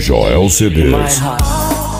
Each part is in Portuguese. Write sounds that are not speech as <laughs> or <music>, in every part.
Joel CDs.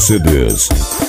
CDs.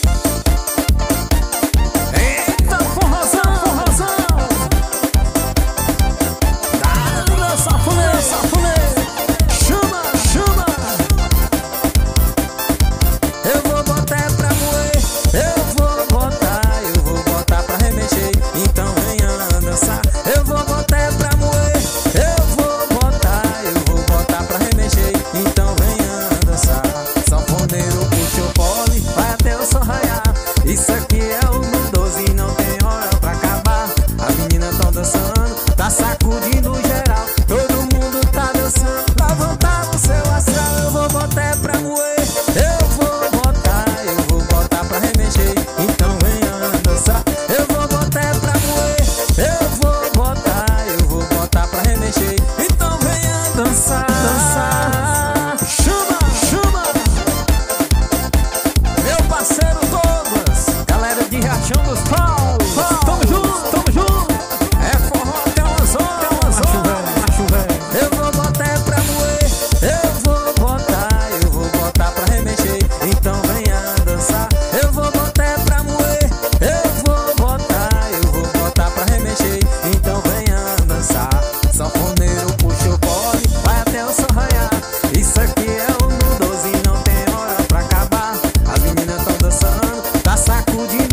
বুঝি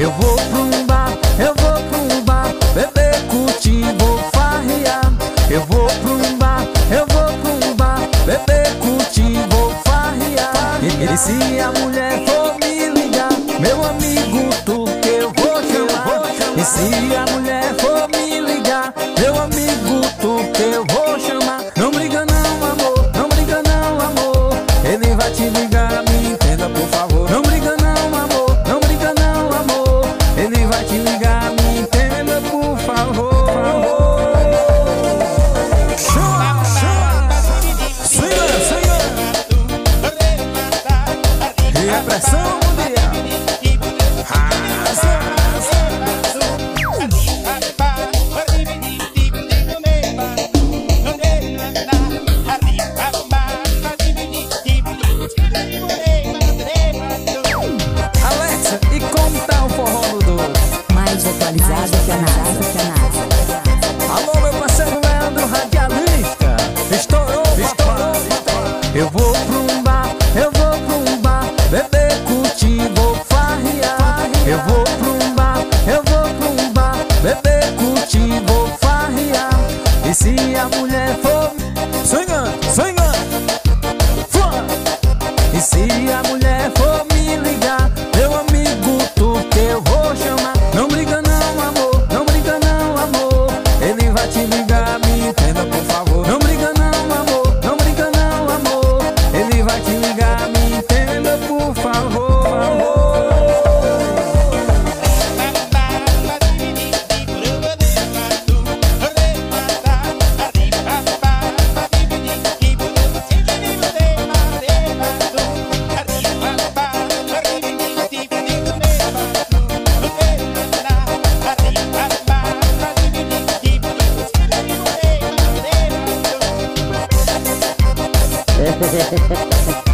Eu vou pro um bar, eu vou pro um bar, beber, curtir, vou farrear. Eu vou pro um bar, eu vou pro um bar, beber, curtir, vou farrear. E, e se a mulher for me ligar, meu amigo, tu que eu vou chamar. E se pressão. Gracias. <laughs>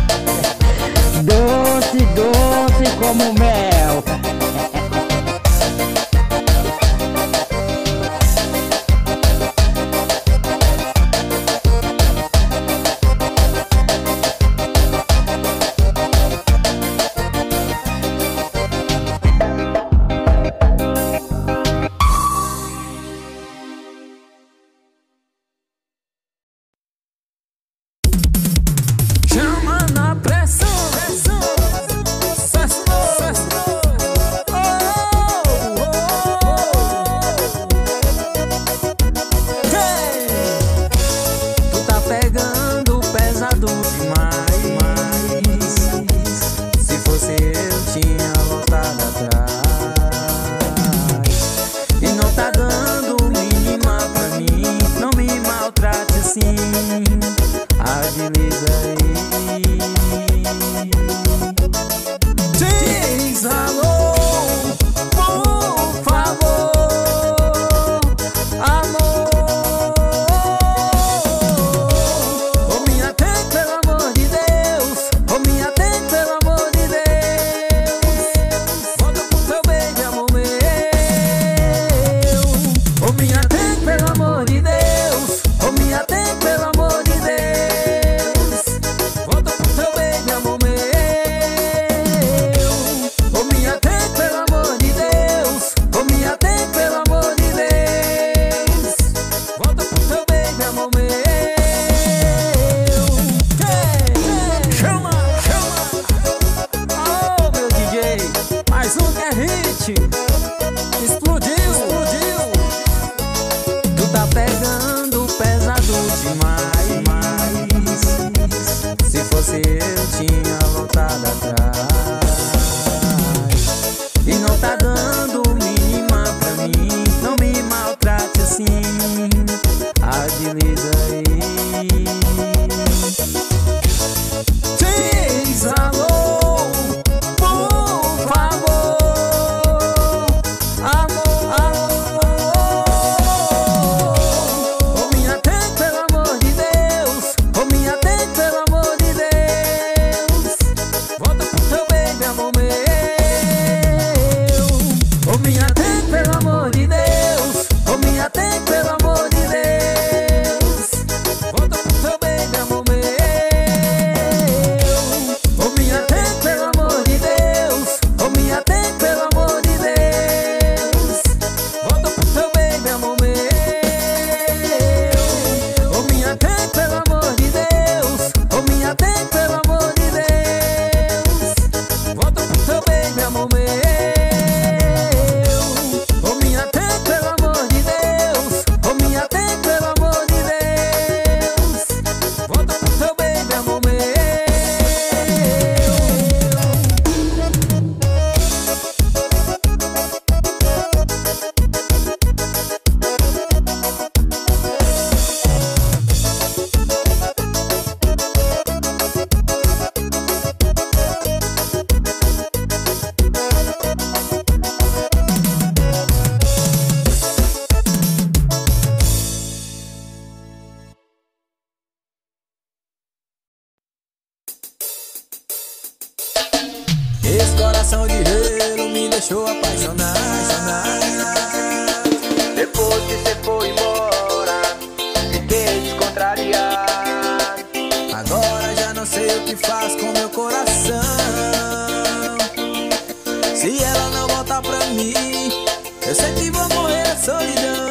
morrer solidão.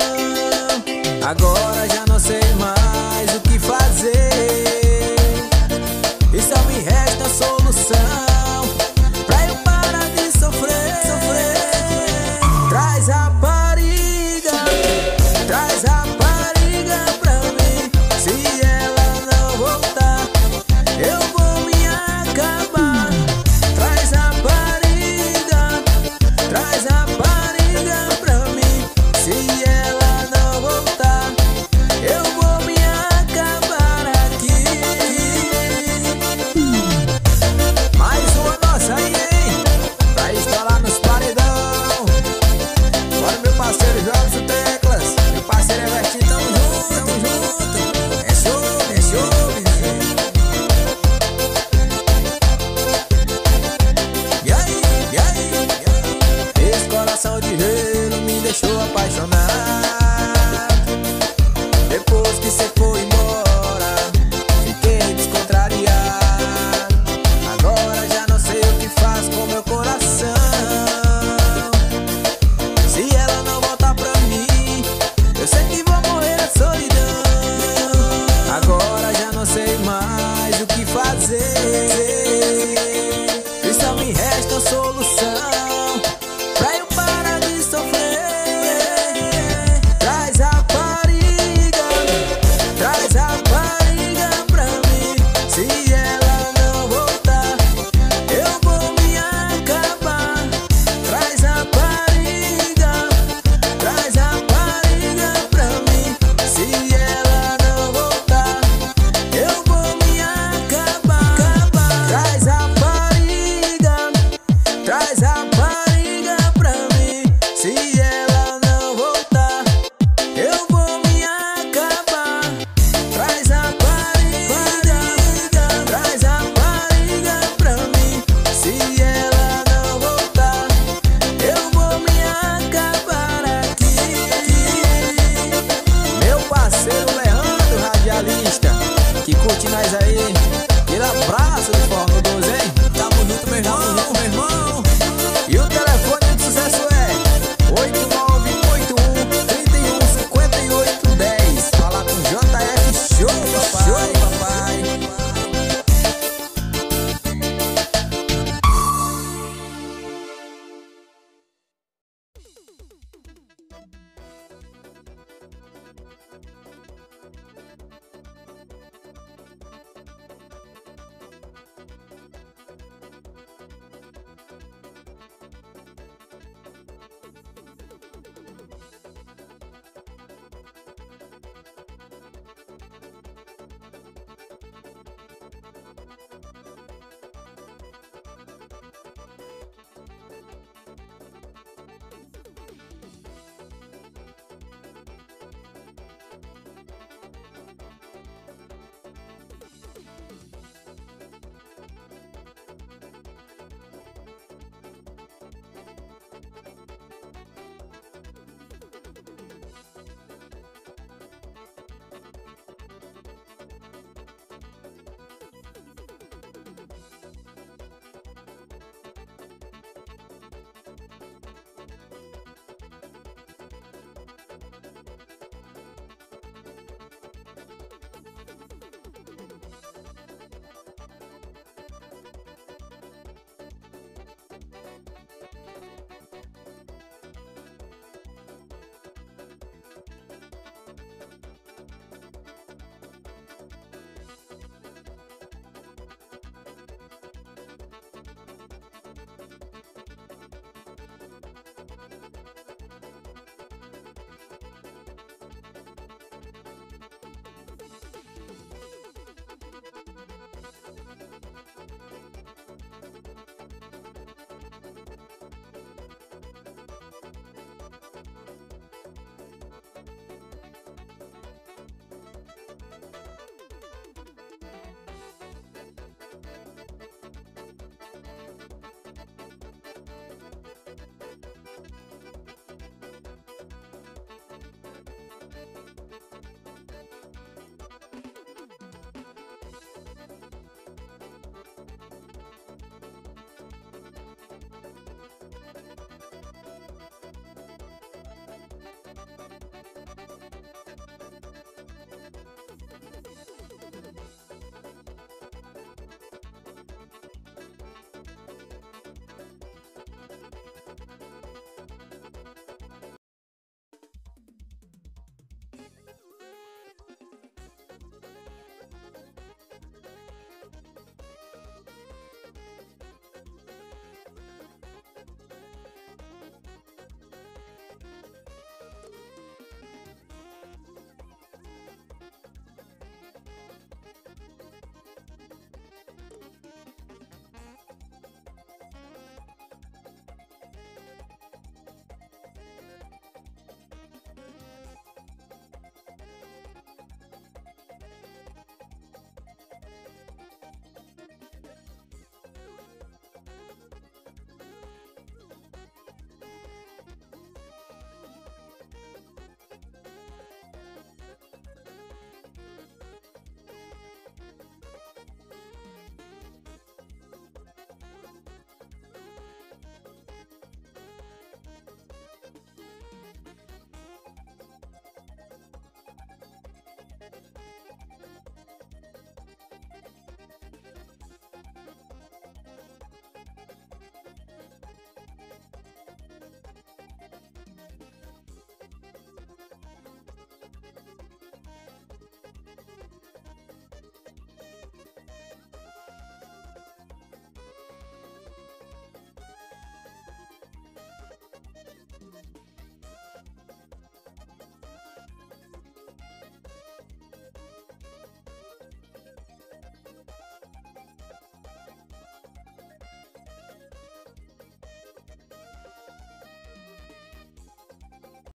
Agora já não